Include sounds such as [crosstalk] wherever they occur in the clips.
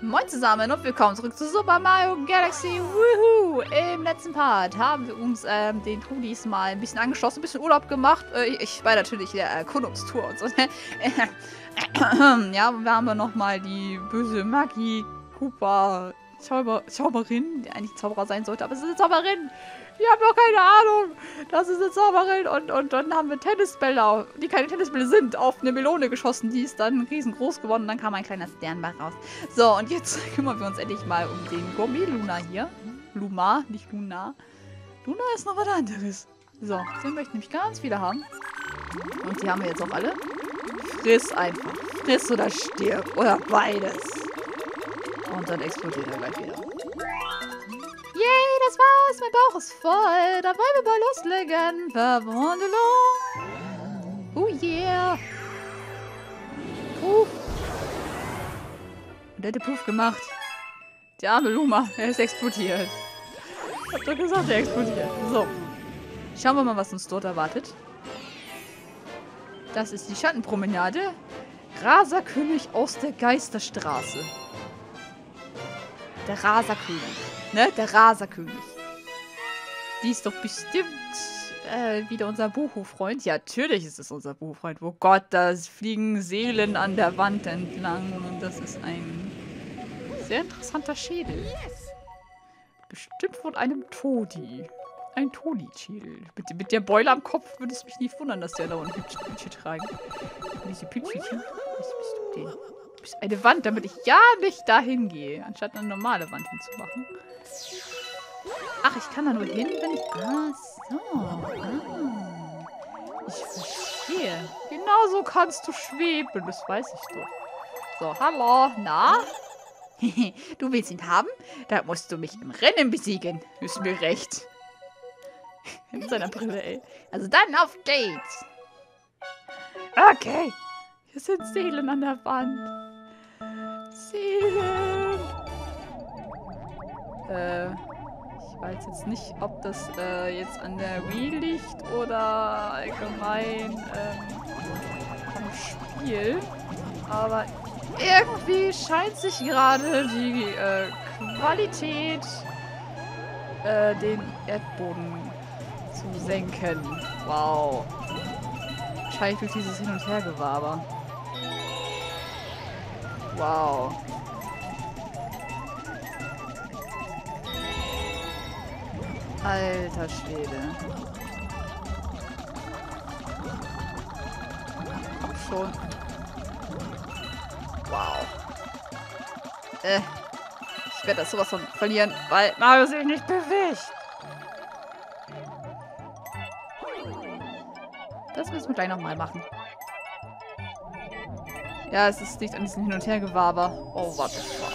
Moin zusammen und willkommen zurück zu Super Mario Galaxy. Woohoo! Im letzten Part haben wir uns ähm, den Tudis mal ein bisschen angeschlossen, ein bisschen Urlaub gemacht. Äh, ich war natürlich der Erkundungstour und so. Ne? [laughs] ja, wir haben noch mal die böse Magie Koopa Zauber Zauberin, die eigentlich Zauberer sein sollte, aber es ist eine Zauberin. Ich habe noch keine Ahnung. Das ist eine Zauberin. Und, und dann haben wir Tennisbälle, die keine Tennisbälle sind, auf eine Melone geschossen. Die ist dann riesengroß geworden. Und dann kam ein kleiner Sternbach raus. So, und jetzt [laughs] kümmern wir uns endlich mal um den Gourmet-Luna hier. Luma, nicht Luna. Luna ist noch was anderes. So, den möchte ich nämlich ganz viele haben. Und die haben wir jetzt auch alle. Friss einfach. Friss oder stirb. Oder beides. Und dann explodiert er gleich wieder. Das war's. Mein Bauch ist voll. Da wollen wir mal loslegen. Verwundelung. Oh yeah. Puff. Und der hätte Puff gemacht. Der arme Luma. Er ist explodiert. Ich hab doch gesagt, er explodiert. So. Schauen wir mal, was uns dort erwartet. Das ist die Schattenpromenade. Raserkönig aus der Geisterstraße. Der Raserkönig. Ne? Der Raserkönig. Die ist doch bestimmt äh, wieder unser Buhu-Freund. Ja, natürlich ist es unser Buhu-Freund. Oh Gott, da fliegen Seelen an der Wand entlang. Und das ist ein sehr interessanter Schädel. Bestimmt von einem Todi. Ein Todi-Schädel. Mit, mit, der Beule am Kopf würde es mich nicht wundern, dass der da ein Hütchen tragen. Diese Pütchen. Was bist du denn? Eine Wand, damit ich ja nicht dahin gehe, anstatt eine normale Wand hinzumachen. Ach, ich kann da nur hin, wenn ich... Ah, so. Ah. Ich verstehe. Genauso kannst du schweben, das weiß ich doch. So, hallo. Na? [laughs] du willst ihn haben? Da musst du mich im Rennen besiegen. Ist mir recht. [laughs] In seiner Brille, ey. Also dann auf geht's. Okay. Hier sind Seelen an der Wand. Seelen. Äh, ich weiß jetzt nicht, ob das äh, jetzt an der Wii liegt oder allgemein ähm, am Spiel. Aber irgendwie scheint sich gerade die äh, Qualität äh, den Erdboden zu senken. Wow. Wahrscheinlich durch dieses Hin- und Hergewaber. Wow. Alter Schwede. Komm schon. Wow. Äh. Ich werde das sowas von verlieren, weil Mario sich nicht bewegt. Das müssen wir gleich nochmal machen. Ja, es ist nicht an diesem Hin- und Hergewaber. Oh, what the fuck.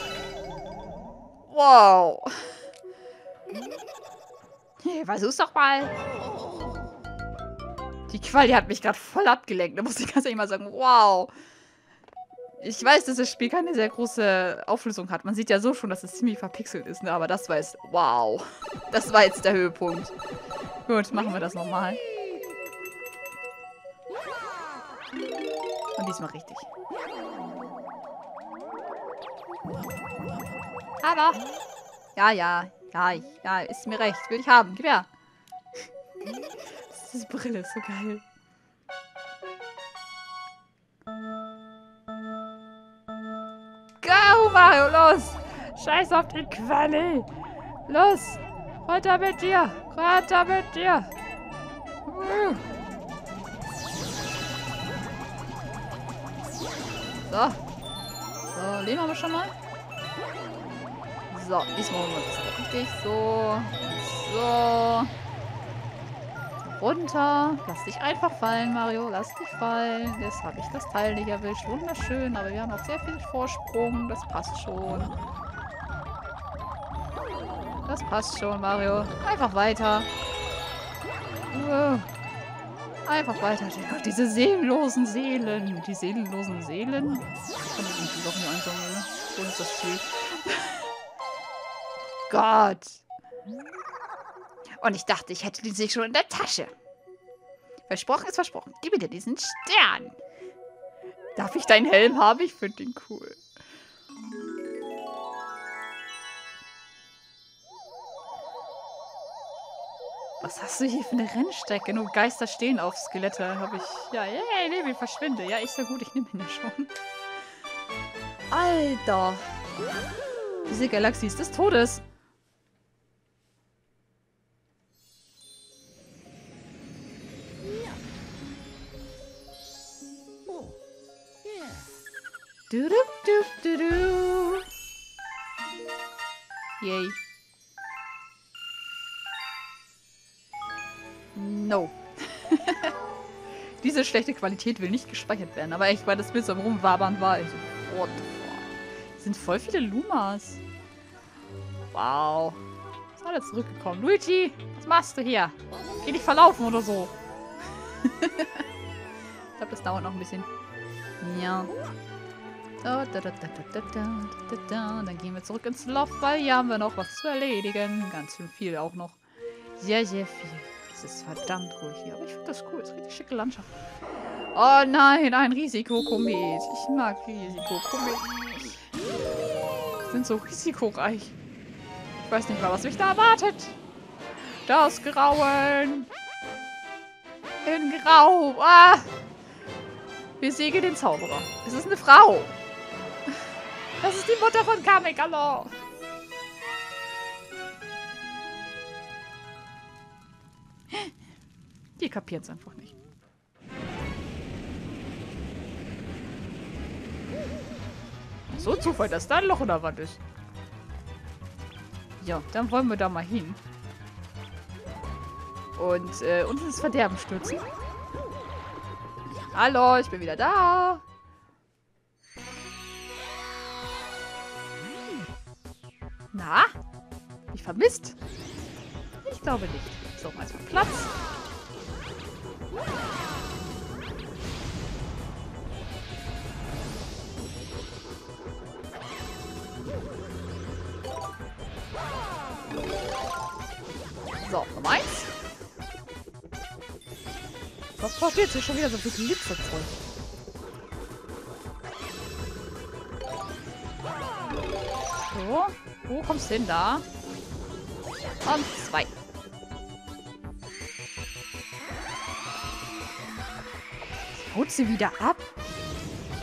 Wow. Hey, versuch's doch mal. Die Quali hat mich gerade voll abgelenkt. Da muss ich ganz ehrlich mal sagen, wow. Ich weiß, dass das Spiel keine sehr große Auflösung hat. Man sieht ja so schon, dass es ziemlich verpixelt ist, ne? aber das war jetzt, wow. Das war jetzt der Höhepunkt. Gut, machen wir das nochmal. Und diesmal richtig. Aber. Ja, ja. Ja, ja, ist mir recht. Will ich haben. Gib her. Diese Brille ist so geil. Go, Mario, los! Scheiß auf die Quali! Los! Runter mit dir! Runter mit dir! So. So, leben wir schon mal. So, diesmal holen wir das richtig. So. So. Runter. Lass dich einfach fallen, Mario. Lass dich fallen. Jetzt habe ich das Teil nicht erwischt. Wunderschön, aber wir haben noch sehr viel Vorsprung. Das passt schon. Das passt schon, Mario. Einfach weiter. Einfach weiter. Diese seelenlosen Seelen. Die seelenlosen Seelen. Ich kann irgendwie doch nur einsammeln, ne? So ist das Ziel. [laughs] Gott. Und ich dachte, ich hätte die sich schon in der Tasche. Versprochen ist versprochen. Gib mir diesen Stern. Darf ich deinen Helm haben? Ich finde den cool. Was hast du hier für eine Rennstrecke? Nur Geister stehen auf Skelette. Hab ich. Ja, hey, Nebel, verschwinde. Ja, ist ja gut, ich nehme ihn ja schon. Alter. Diese Galaxie ist des Todes. Du, du, du, du, du. Yay. Diese schlechte Qualität will nicht gespeichert werden. Aber echt, weil das Bild so Rumwabern war. Ich so, what the fuck. Sind voll viele Lumas. Wow. Ist alle zurückgekommen. Luigi, was machst du hier? Geh dich verlaufen oder so. [laughs] ich glaube, das dauert noch ein bisschen. Ja. Da, da, da, da, da, da, da, da. Dann gehen wir zurück ins Loft, weil hier haben wir noch was zu erledigen. Ganz schön viel auch noch. Sehr, sehr viel. Ist verdammt ruhig hier. Aber ich finde das cool. Es ist richtig schicke Landschaft. Oh nein, ein Risikokomet. Ich mag. Die sind so risikoreich. Ich weiß nicht mal, was mich da erwartet. Das Grauen. In Grau. Ah! Besiege den Zauberer. Es ist eine Frau. Das ist die Mutter von Kamekalo. Die kapiert es einfach nicht. So Zufall, dass da ein Loch in der Wand ist. Ja, dann wollen wir da mal hin. Und äh, uns ins Verderben stürzen. Hallo, ich bin wieder da. Na? Ich vermisst? Ich glaube nicht. So, mal Platz. So, Nummer eins. Was passiert hier schon wieder so viel Glitzerzeug? So. Wo kommst du hin? Da. Und zwei. Haut sie wieder ab?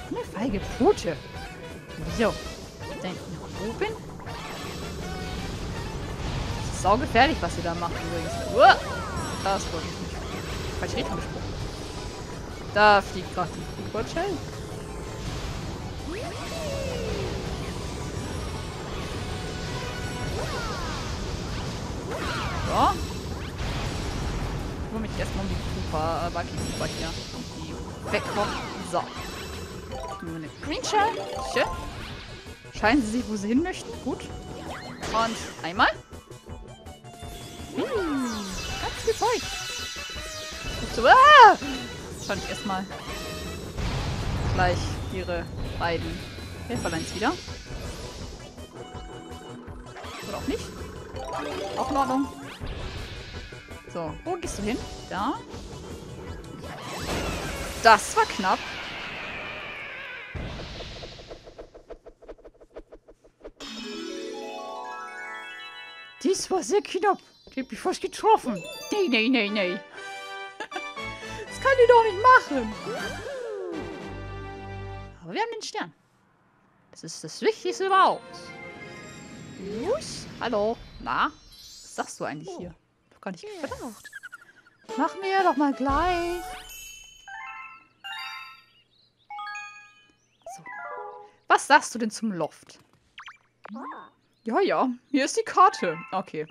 Eine feige Pute. So. Da hinten nach oben. Das ist saugefährlich, was sie da macht übrigens. Uah! Das wollte ich nicht. Falsch Richtung gesprochen. Da fliegt gerade die Flugbootshell. So. Ich mich erstmal um die Cooper, äh, Bucky Cooper hier. Die wegkommen. So. Nur eine Green Shell. Schön. Scheinen sie sich, wo sie hin möchten. Gut. Und einmal. Hm, ganz viel Zeug. So, ah! Wahrscheinlich erstmal gleich ihre beiden Helferleins wieder. Oder auch nicht. Auch in Ordnung. So, wo gehst du hin? Da. Das war knapp. Dies war sehr knapp. Die hab mich fast getroffen. Nee, nee, nee, nee. [laughs] das kann die doch nicht machen. Aber wir haben den Stern. Das ist das Wichtigste überhaupt. Los. Hallo. Na? Was sagst du eigentlich hier? Doch gar nicht gedacht. Mach mir doch mal gleich. Was sagst du denn zum Loft? Ja, ja. Hier ist die Karte. Okay.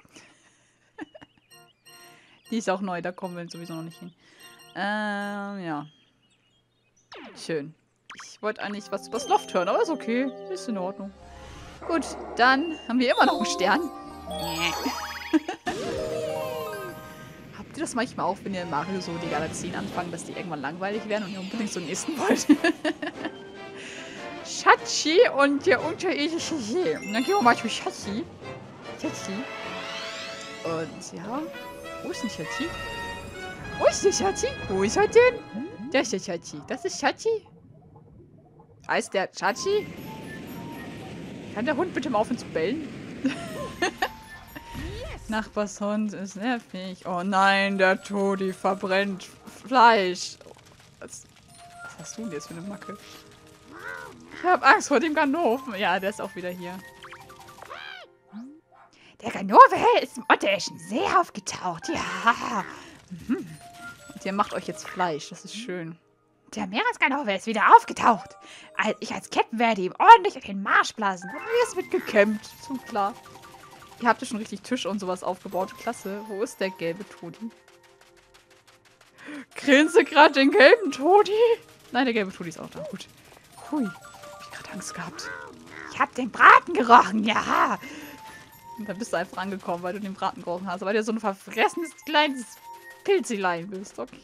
[laughs] die ist auch neu. Da kommen wir sowieso noch nicht hin. Ähm, ja. Schön. Ich wollte eigentlich was übers Loft hören, aber ist okay. Ist in Ordnung. Gut, dann haben wir immer noch einen Stern. [laughs] Habt ihr das manchmal auch, wenn ihr in Mario so die Galaxien anfangen, dass die irgendwann langweilig werden und ihr unbedingt so nächsten wollt? [laughs] Schatzi und der unterirdische See. Und dann gehen wir mal zu Schatzi. Schatzi. Und ja, wo ist denn Schatzi? Wo ist der Schatzi? Wo ist er denn? Da ist der Schatzi. Das ist Schatzi. Heißt der Chachi? Kann der Hund bitte mal aufhören zu bellen? [laughs] Nachbarshund ist nervig. Oh nein, der Todi verbrennt Fleisch. Was, was hast du denn jetzt für eine Macke? Ich habe Angst vor dem Ganoven. Ja, der ist auch wieder hier. Der Ganove ist im Otterischen See aufgetaucht. Ja. Mhm. Und ihr macht euch jetzt Fleisch. Das ist schön. Der Meeresganove ist wieder aufgetaucht. Als ich als Captain werde ihm ordentlich in den Marsch blasen. Es wird gekämmt. Zu klar. Ihr habt ja schon richtig Tisch und sowas aufgebaut. Klasse. Wo ist der gelbe Todi? Grinse gerade den gelben Todi? Nein, der gelbe Todi ist auch da. Gut. Hui. Angst gehabt. Ich hab den Braten gerochen, ja. Und dann bist du einfach angekommen, weil du den Braten gerochen hast. Weil du so ein verfressenes kleines Pilzilein bist. Okay.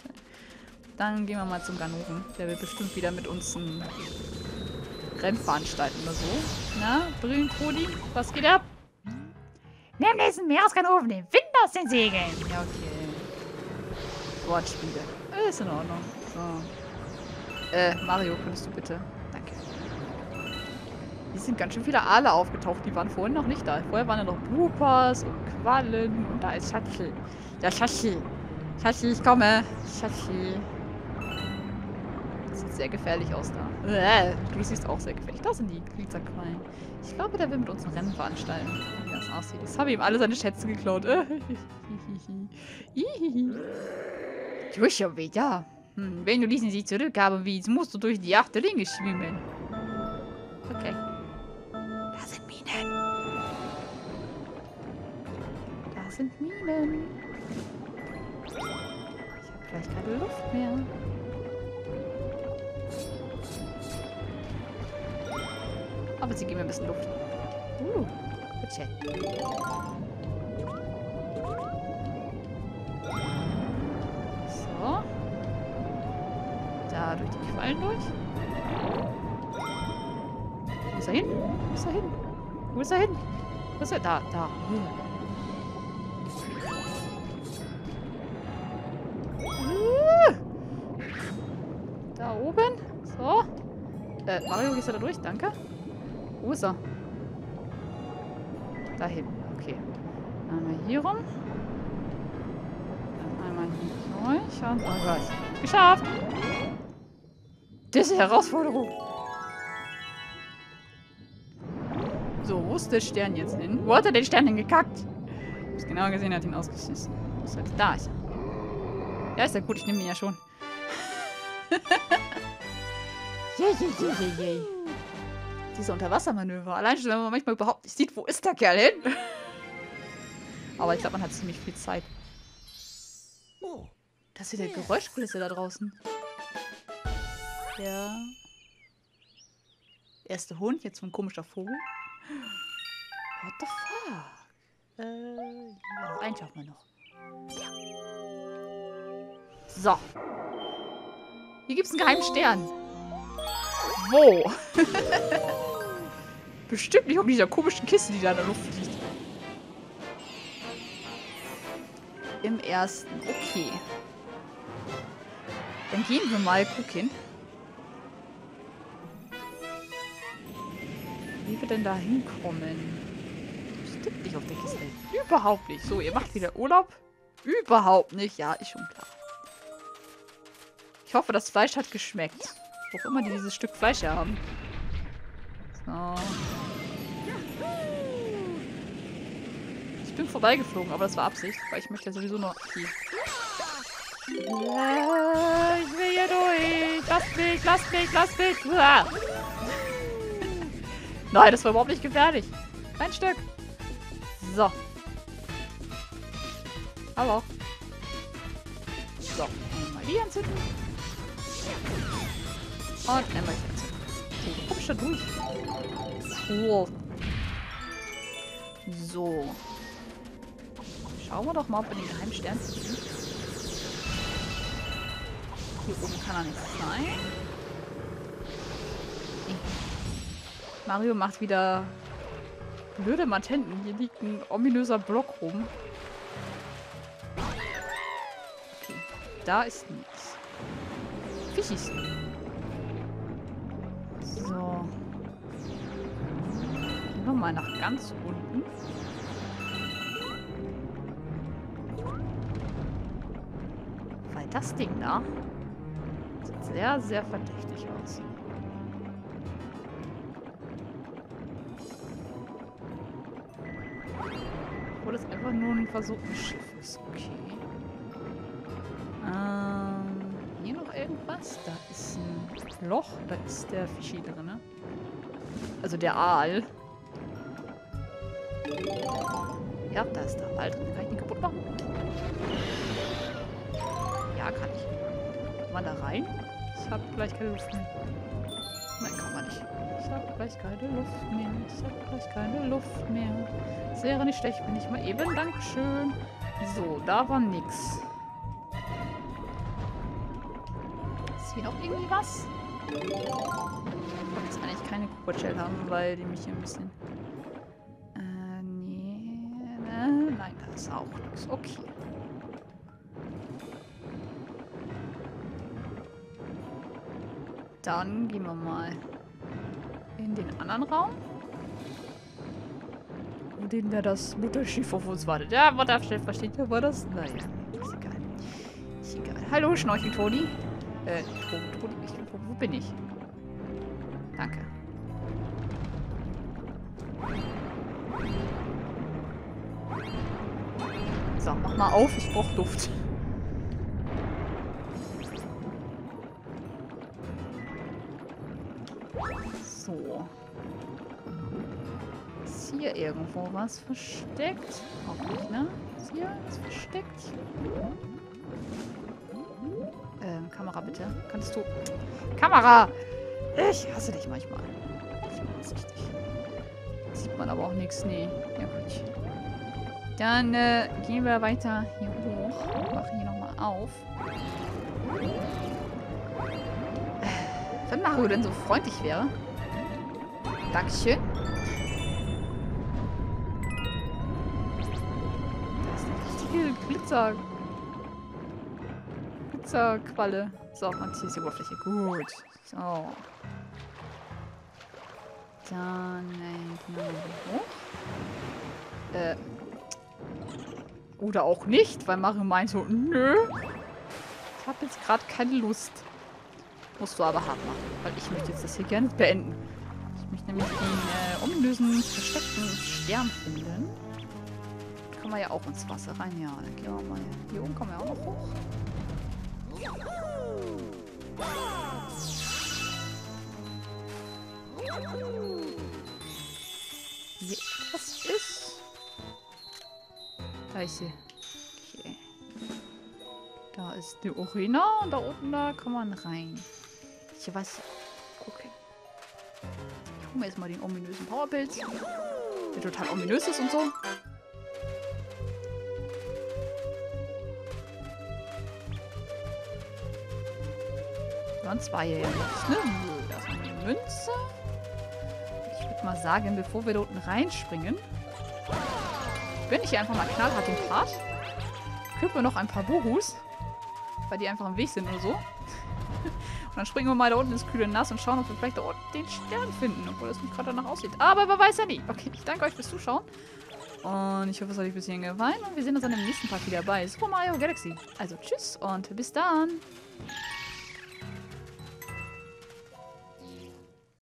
Dann gehen wir mal zum Ganoven. Der will bestimmt wieder mit uns ein Rennen veranstalten oder so. Na, Brillenkrodi, was geht ab? Nimm diesen Meeresganoven den Wind aus den Segeln. Ja, okay. Wortspiele. Ist in Ordnung. So. Äh, Mario, könntest du bitte? Hier sind ganz schön viele Aale aufgetaucht. Die waren vorhin noch nicht da. Vorher waren ja noch Bupas und Quallen. Und da ist Schatzi. Ja, Schatzi. Schatzi, ich komme. Schatzi. Sieht sehr gefährlich aus da. Äh, du siehst auch sehr gefährlich. Da sind die Glitzerquallen. Ich glaube, der will mit uns ein Rennen veranstalten. Wie das aussieht. Das habe ihm alle seine Schätze geklaut. [laughs] Schon wieder. Hm, wenn du diesen sie zurückhaben willst, musst du durch die achte Ringe schwimmen. Minen. Da sind Minen. Ich habe vielleicht keine Luft mehr. Aber sie geben mir ein bisschen Luft. Uh, bitte. So. Da durch die Quallen durch. Ist er hin? Ist er hin? Wo ist er hin? Wo ist er? Da, da. Uh. Da oben. So. Äh, Mario, gehst du da durch? Danke. Wo ist er? Da hinten. Okay. Einmal hier rum. Dann einmal hier durch. Und oh Gott. Geschafft! Diese Herausforderung. So, wo ist der Stern jetzt hin? Wo hat er den Stern hingekackt? Ich hab's genau gesehen, er hat ihn ausgeschissen. Ist er? Da ist er. Ja, ist ja gut, ich nehme ihn ja schon. Je, je, je, je, je. Diese Unterwassermanöver. Allein schon, wenn man manchmal überhaupt nicht sieht, wo ist der Kerl hin? [laughs] Aber ich glaube, man hat ziemlich viel Zeit. Das ist ja der Geräuschkulisse da draußen. Ja. Erster Hund, jetzt so ein komischer Vogel. What the fuck? Äh, ja, einen schaffen wir noch. So. Hier gibt es einen geheimen Stern. Wo? [laughs] Bestimmt nicht um dieser komischen Kiste, die da in der Luft fliegt. Im ersten. Okay. Dann gehen wir mal gucken. Wie wir denn da hinkommen. Bestimmt nicht auf der Kiste. Überhaupt nicht. So, ihr macht wieder Urlaub? Überhaupt nicht. Ja, ist schon klar. Ich hoffe, das Fleisch hat geschmeckt. Wo auch immer die dieses Stück Fleisch haben. So. Ich bin vorbeigeflogen, aber das war Absicht, weil ich möchte ja sowieso nur die. Ich will hier durch. Lasst mich, lasst mich, lasst mich. Nein, das war überhaupt nicht gefährlich. Ein Stück. So. Hallo. So, mal die anzünden. Und einmal. Okay, komm schon durch. So. So. Schauen wir doch mal, ob wir den geheimen Stern finden. Hier oben kann er nicht sein. Mario macht wieder blöde Matenten. Hier liegt ein ominöser Block rum. Okay, da ist nichts. Fischis. So. Nochmal nach ganz unten. Weil das Ding da sieht sehr, sehr verdächtig aus. Nur ein Schiff ist. Okay. Ähm, hier noch irgendwas? Da ist ein Loch. Da ist der Fischi drin. Ne? Also der Aal. Ja, da ist der Aal drin. Kann ich den kaputt machen? Ja, kann ich. Man da rein? Ich habe gleich keine Luft mehr. Nein, kann man nicht. Ich habe gleich keine Luft mehr. Ich habe gleich keine Luft mehr. Das wäre nicht schlecht, wenn ich mal eben. Dankeschön. So, da war nix. Ist hier noch irgendwie was? Ich wollte jetzt eigentlich keine Kupershell haben, weil die mich hier ein bisschen... Äh, nee. Äh, nein, da ist auch nichts. Okay. Dann gehen wir mal in den anderen Raum. In dem da das Mutterschiff auf uns wartet. Ja, Mutterschiff versteht ja, war das? Naja, ist egal. Ist egal. Hallo, Schnorchel Toni. Äh, Toni, wo bin ich? Danke. So, mach mal auf, ich brauch Duft. So. Ist hier irgendwo was versteckt? Auch nicht, ne? Ist hier was versteckt? Ähm, Kamera bitte. Kannst du... Kamera! Ich hasse dich manchmal. Ich hasse dich. Sieht man aber auch nichts. Nee. Ja, gut. Dann äh, gehen wir weiter hier hoch. Machen hier nochmal auf. Wenn Mario denn so freundlich wäre. Dankeschön. Das ist eine richtige Glitzer... Glitzerqualle. So, und hier ist die Oberfläche. Gut. So. Dann gehen wir hoch. Äh. Oder auch nicht, weil Mario meint so, nö. Ich habe jetzt gerade keine Lust. Musst du aber hart machen, weil ich möchte jetzt das hier gerne beenden. Ich möchte nämlich den äh, ominösen, versteckten Stern finden. Kommen wir ja auch ins Wasser rein. Ja, dann gehen wir mal. Hier oben kommen wir auch noch hoch. Hier was ist. Da ist sie. Okay. Da ist die Arena und da unten da kann man rein. Ich weiß. Hole mir jetzt mal den ominösen Powerpilz. Der total ominös ist und so. Waren zwei hier jetzt, ne? Da ist eine Münze. Ich würde mal sagen, bevor wir da unten reinspringen, bin ich hier einfach mal knallhart den Part. Küppe noch ein paar Buhus, weil die einfach im Weg sind oder so. Dann springen wir mal da unten ins kühle Nass und schauen, ob wir vielleicht da unten den Stern finden, obwohl das nicht gerade danach aussieht. Aber man weiß ja nie. Okay, ich danke euch fürs Zuschauen. Und ich hoffe, es hat euch bis hierhin gefallen. Und wir sehen uns dann im nächsten Part wieder bei Super Mario Galaxy. Also tschüss und bis dann.